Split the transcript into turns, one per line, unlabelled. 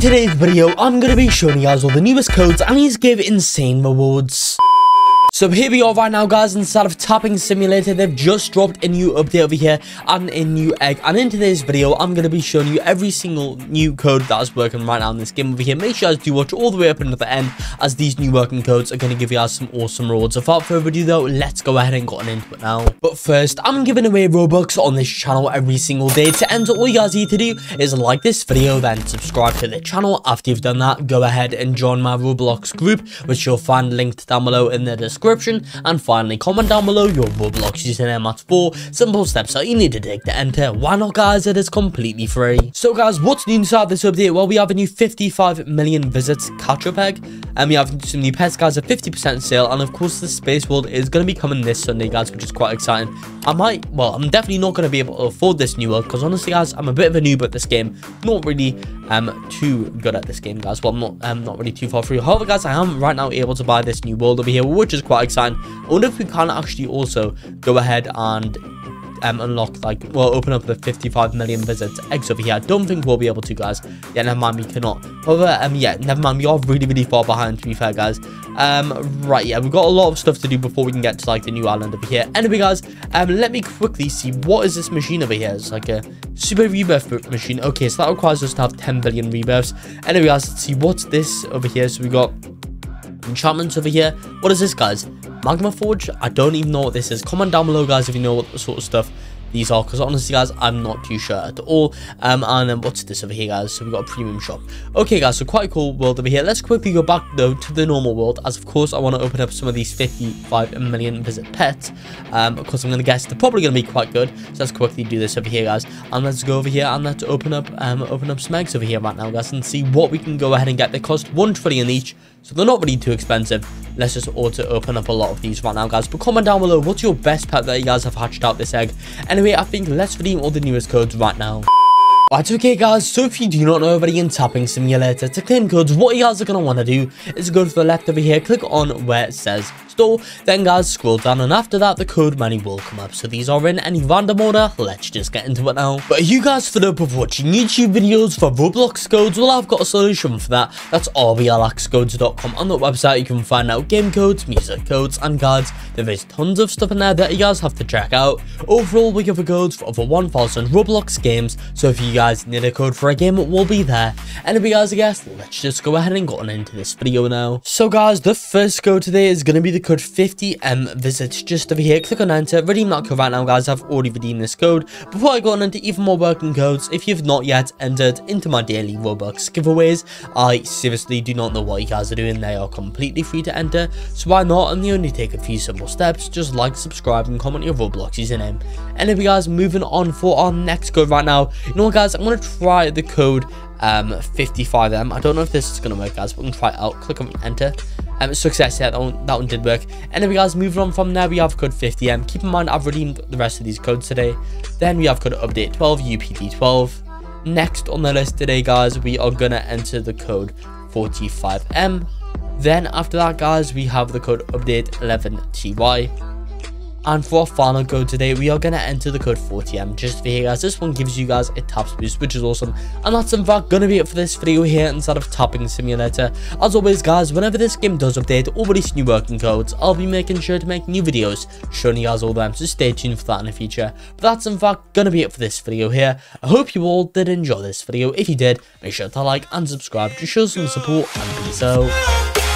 in today's video, I'm going to be showing you guys all the newest codes and these give insane rewards. So here we are right now, guys. Instead of Tapping Simulator, they've just dropped a new update over here and a new egg. And in today's video, I'm going to be showing you every single new code that is working right now in this game over here. Make sure you guys do watch all the way up until the end, as these new working codes are going to give you guys some awesome rewards. So without further ado, though, let's go ahead and get on into it now. But first, I'm giving away Robux on this channel every single day. To enter, all you guys need to do is like this video, then subscribe to the channel. After you've done that, go ahead and join my Roblox group, which you'll find linked down below in the description description. And finally, comment down below your Roblox username at 4 simple steps that you need to take to enter. Why not guys, it is completely free. So guys, what's new inside this update? Well, we have a new 55 million visits catch-up egg. And we have some new pets guys at 50% sale. And of course, the Space World is going to be coming this Sunday guys, which is quite exciting. I might, well, I'm definitely not going to be able to afford this new world. Because honestly guys, I'm a bit of a noob at this game. Not really um, too good at this game guys. Well, I'm not, um, not really too far through. However guys, I am right now able to buy this new world over here, which is quite exciting. I wonder if we can actually also go ahead and um, unlock like well open up the 55 million visits eggs over here. I don't think we'll be able to guys. Yeah never mind we cannot. However um yeah never mind. We are really really far behind to be fair guys. Um right yeah we've got a lot of stuff to do before we can get to like the new island over here. Anyway guys um let me quickly see what is this machine over here. It's like a super rebirth machine. Okay so that requires us to have 10 billion rebirths. Anyway guys let's see what's this over here. So we got enchantments over here. What is this guys? Magma Forge, I don't even know what this is. Comment down below, guys, if you know what sort of stuff these are because honestly guys i'm not too sure at all. Um and what's this over here guys? So we've got a premium shop. Okay guys so quite a cool world over here. Let's quickly go back though to the normal world as of course i want to open up some of these 55 million visit pets. Um of course i'm gonna guess they're probably gonna be quite good. So let's quickly do this over here guys. And let's go over here and let's open up um open up some eggs over here right now guys and see what we can go ahead and get. They cost one trillion each so they're not really too expensive. Let's just auto open up a lot of these right now guys. But comment down below what's your best pet that you guys have hatched out this egg? Anyway i think let's redeem all the newest codes right now Right, okay guys, so if you do not know already in Tapping Simulator, to claim codes, what you guys are going to want to do is go to the left over here, click on where it says store, then guys scroll down and after that the code menu will come up. So these are in any random order, let's just get into it now. But you guys fed up of watching YouTube videos for Roblox codes? Well I've got a solution for that, that's rblxcodes.com. On that website you can find out game codes, music codes and guides. There is tons of stuff in there that you guys have to check out. Overall we give codes for over 1000 Roblox games, so if you guys need a code for a game, it will be there. Anyway guys, guess let's just go ahead and get on into this video now. So guys, the first code today is going to be the code 50M visits just over here. Click on enter, redeem that code right now guys, I've already redeemed this code. Before I go on into even more working codes, if you've not yet entered into my daily Robux giveaways, I seriously do not know what you guys are doing. They are completely free to enter, so why not? And they only take a few simple steps. Just like, subscribe, and comment your Roblox username. Anyway guys, moving on for our next code right now. You know what guys, I'm going to try the code um, 55M. I don't know if this is going to work, guys, but I'm going to try it out. Click on enter. Um, success, yeah, that one, that one did work. Anyway, guys, moving on from there, we have code 50M. Keep in mind, I've redeemed the rest of these codes today. Then we have code update 12, UPD12. Next on the list today, guys, we are going to enter the code 45M. Then after that, guys, we have the code update 11TY. And for our final code today, we are going to enter the code 40M just for here guys. This one gives you guys a taps boost, which is awesome. And that's in fact going to be it for this video here instead of tapping simulator. As always guys, whenever this game does update or release new working codes, I'll be making sure to make new videos showing you guys all them. So stay tuned for that in the future. But that's in fact going to be it for this video here. I hope you all did enjoy this video. If you did, make sure to like and subscribe to show some support and peace out.